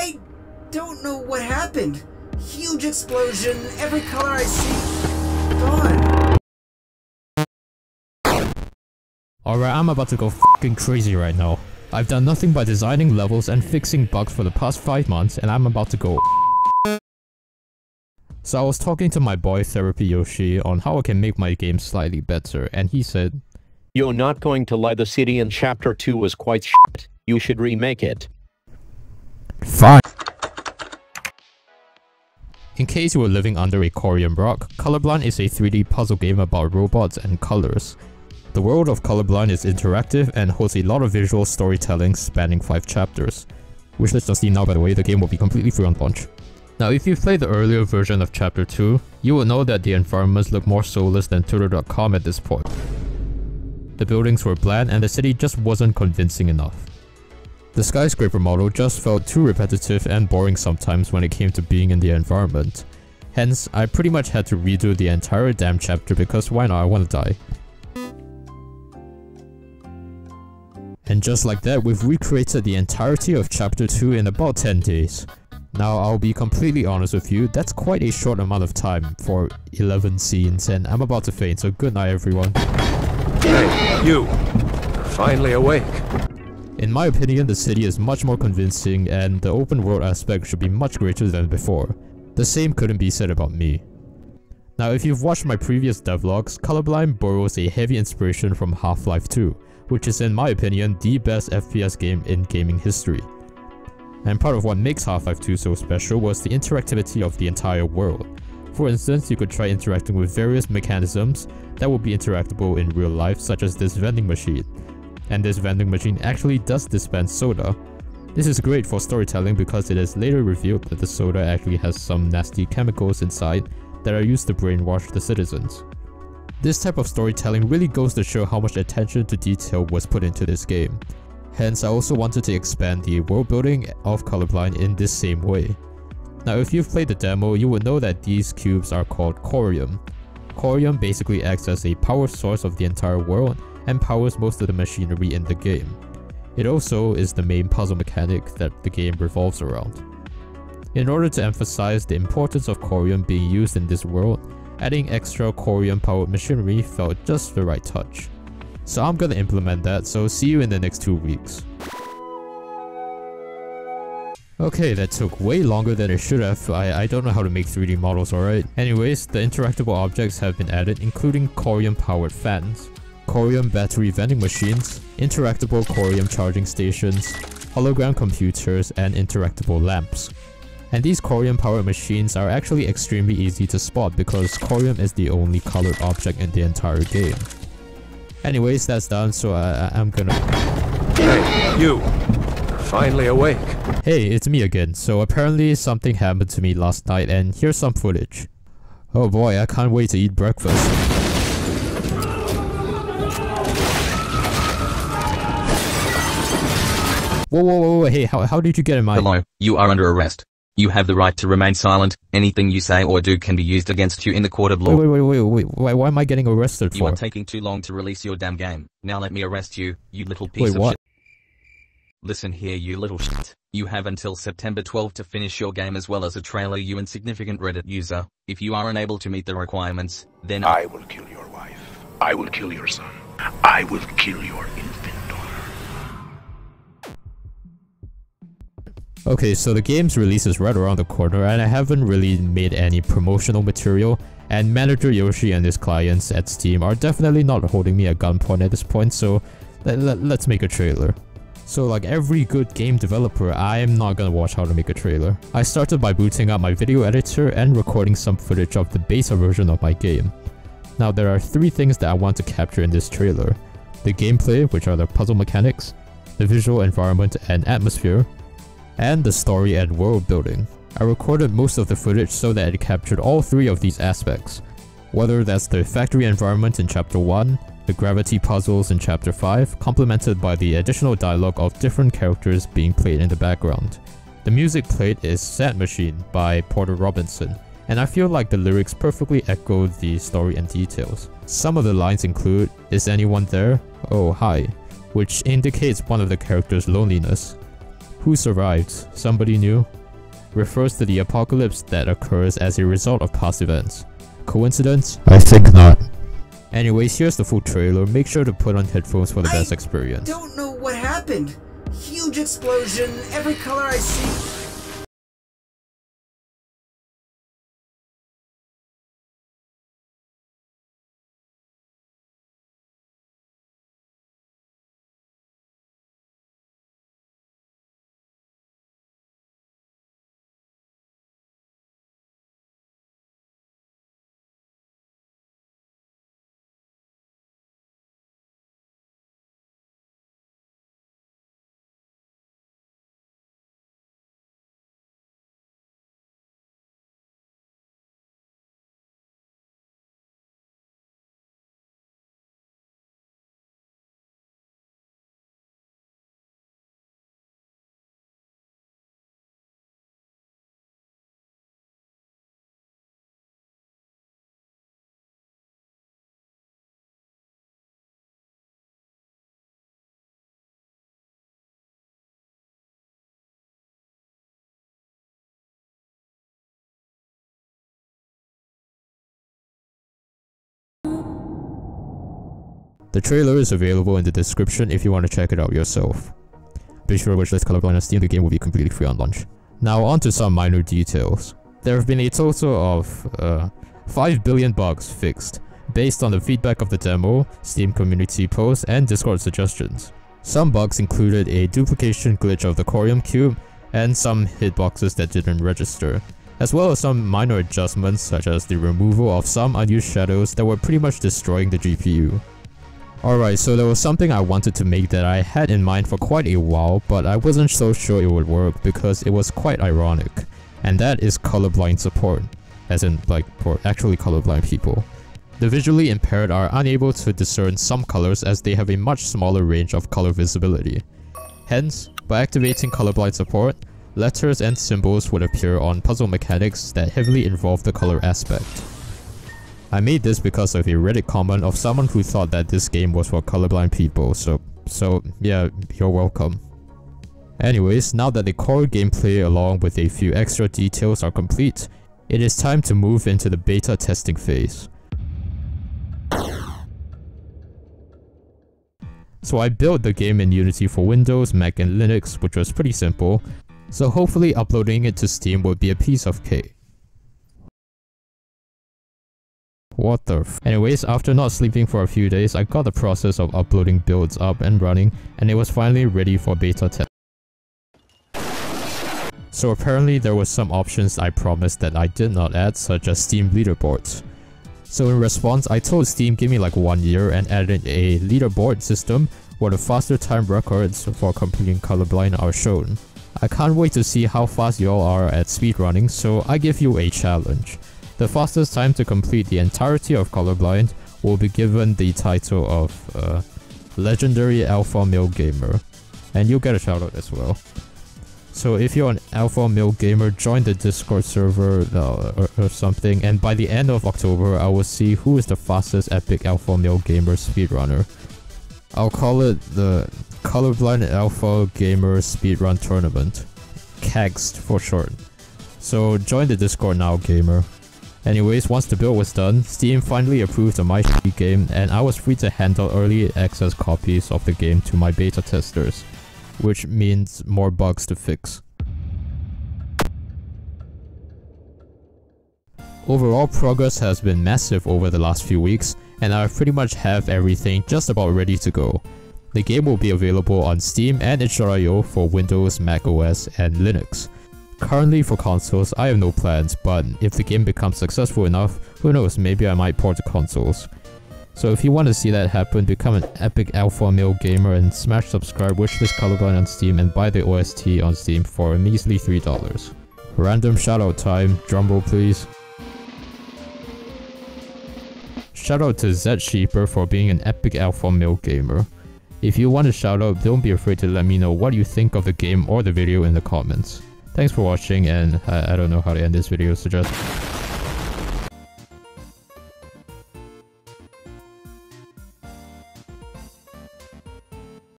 I don't know what happened. Huge explosion, every color I see, gone. Alright, I'm about to go fucking crazy right now. I've done nothing but designing levels and fixing bugs for the past 5 months and I'm about to go So I was talking to my boy Therapy Yoshi on how I can make my game slightly better and he said, You're not going to lie the city in chapter 2 was quite shit. You should remake it. In case you were living under a Corium rock, Colorblind is a 3D puzzle game about robots and colors. The world of Colorblind is interactive and holds a lot of visual storytelling spanning 5 chapters. Which let's just see now by the way, the game will be completely free on launch. Now if you've played the earlier version of chapter 2, you will know that the environments look more soulless than Tutor.com at this point. The buildings were bland and the city just wasn't convincing enough. The skyscraper model just felt too repetitive and boring sometimes when it came to being in the environment. Hence, I pretty much had to redo the entire damn chapter because why not, I wanna die. And just like that, we've recreated the entirety of chapter 2 in about 10 days. Now, I'll be completely honest with you, that's quite a short amount of time for 11 scenes and I'm about to faint, so good night everyone. Hey, you! Finally awake. In my opinion, the city is much more convincing and the open world aspect should be much greater than before. The same couldn't be said about me. Now if you've watched my previous devlogs, Colorblind borrows a heavy inspiration from Half-Life 2, which is in my opinion the best FPS game in gaming history. And part of what makes Half-Life 2 so special was the interactivity of the entire world. For instance, you could try interacting with various mechanisms that would be interactable in real life such as this vending machine. And this vending machine actually does dispense soda. This is great for storytelling because it is later revealed that the soda actually has some nasty chemicals inside that are used to brainwash the citizens. This type of storytelling really goes to show how much attention to detail was put into this game. Hence, I also wanted to expand the world building of Colorblind in this same way. Now if you've played the demo, you will know that these cubes are called Corium. Corium basically acts as a power source of the entire world and powers most of the machinery in the game. It also is the main puzzle mechanic that the game revolves around. In order to emphasize the importance of Corium being used in this world, adding extra Corium powered machinery felt just the right touch. So I'm gonna implement that, so see you in the next two weeks. Okay, that took way longer than it should have. I, I don't know how to make 3D models, alright? Anyways, the interactable objects have been added, including Corium powered fans, Corium battery vending machines, interactable Corium charging stations, hologram computers, and interactable lamps. And these Corium powered machines are actually extremely easy to spot because Corium is the only colored object in the entire game. Anyways, that's done, so I, I'm gonna... Hey, you! Finally awake. Hey, it's me again. So apparently something happened to me last night and here's some footage. Oh boy, I can't wait to eat breakfast. Whoa, whoa, whoa, whoa, hey, how, how did you get in my- Hello, you are under arrest. You have the right to remain silent. Anything you say or do can be used against you in the court of law. Wait, wait, wait, wait, wait, why, why am I getting arrested for You are taking too long to release your damn game. Now let me arrest you, you little piece Wait, of what? shit. Listen here you little shit. You have until September 12 to finish your game as well as a trailer you insignificant Reddit user. If you are unable to meet the requirements, then I will kill your wife. I will kill your son. I will kill your Okay, so the game's release is right around the corner and I haven't really made any promotional material and manager Yoshi and his clients at Steam are definitely not holding me at gunpoint at this point so let, let, let's make a trailer. So like every good game developer, I am not gonna watch how to make a trailer. I started by booting up my video editor and recording some footage of the beta version of my game. Now there are three things that I want to capture in this trailer. The gameplay, which are the puzzle mechanics, the visual environment and atmosphere, and the story and world building. I recorded most of the footage so that it captured all three of these aspects, whether that's the factory environment in chapter 1, the gravity puzzles in chapter 5, complemented by the additional dialogue of different characters being played in the background. The music played is Sad Machine by Porter Robinson, and I feel like the lyrics perfectly echo the story and details. Some of the lines include, Is anyone there? Oh hi, which indicates one of the characters' loneliness. Who survived? Somebody new? Refers to the apocalypse that occurs as a result of past events. Coincidence? I think not. Anyways, here's the full trailer. Make sure to put on headphones for the I best experience. Don't know what happened. Huge explosion, every color I see. The trailer is available in the description if you want to check it out yourself. Be sure to wishlist Colorblind on Steam, the game will be completely free on launch. Now on to some minor details. There have been a total of uh, 5 billion bugs fixed, based on the feedback of the demo, Steam community posts, and Discord suggestions. Some bugs included a duplication glitch of the Corium cube, and some hitboxes that didn't register, as well as some minor adjustments such as the removal of some unused shadows that were pretty much destroying the GPU. Alright, so there was something I wanted to make that I had in mind for quite a while, but I wasn't so sure it would work because it was quite ironic. And that is colorblind support, as in like for actually colorblind people. The visually impaired are unable to discern some colors as they have a much smaller range of color visibility. Hence, by activating colorblind support, letters and symbols would appear on puzzle mechanics that heavily involve the color aspect. I made this because of a Reddit comment of someone who thought that this game was for colorblind people, so, so yeah, you're welcome. Anyways, now that the core gameplay along with a few extra details are complete, it is time to move into the beta testing phase. So I built the game in Unity for Windows, Mac and Linux, which was pretty simple, so hopefully uploading it to Steam would be a piece of cake. What the Anyways, after not sleeping for a few days, I got the process of uploading builds up and running, and it was finally ready for beta test. So apparently there were some options I promised that I did not add, such as Steam leaderboards. So in response, I told Steam give me like one year and added a leaderboard system where the faster time records for completing colorblind are shown. I can't wait to see how fast y'all are at speedrunning, so I give you a challenge. The fastest time to complete the entirety of Colorblind will be given the title of uh, Legendary Alpha Male Gamer, and you'll get a shoutout as well. So if you're an Alpha Male Gamer, join the Discord server uh, or, or something, and by the end of October, I will see who is the fastest Epic Alpha Male Gamer speedrunner. I'll call it the Colorblind Alpha Gamer Speedrun Tournament. CAGST for short. So join the Discord now, gamer. Anyways, once the build was done, Steam finally approved of my game and I was free to hand out early access copies of the game to my beta testers, which means more bugs to fix. Overall progress has been massive over the last few weeks and I pretty much have everything just about ready to go. The game will be available on Steam and itch.io for Windows, Mac OS, and Linux. Currently for consoles, I have no plans, but if the game becomes successful enough, who knows, maybe I might port to consoles. So if you want to see that happen, become an epic alpha male gamer and smash subscribe, wishlist colorblind on Steam and buy the OST on Steam for a measly $3. Random shoutout time, drumroll please. Shoutout to Zed Sheeper for being an epic alpha male gamer. If you want a shoutout, don't be afraid to let me know what you think of the game or the video in the comments. Thanks for watching and I, I don't know how to end this video so just